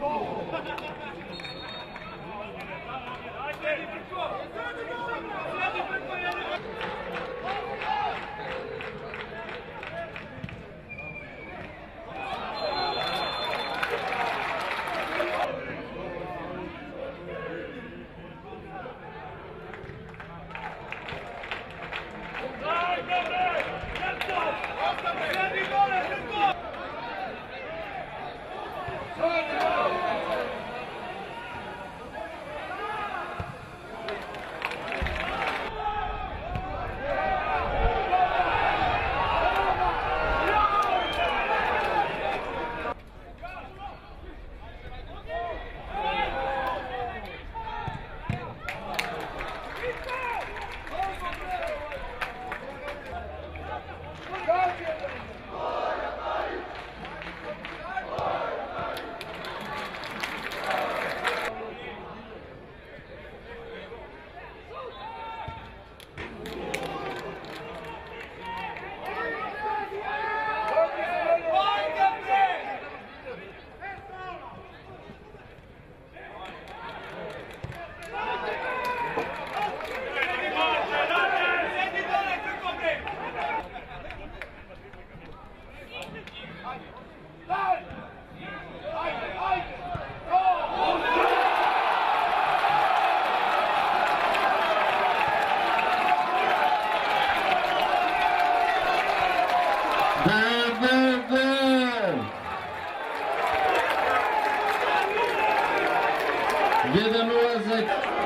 Go! Give them a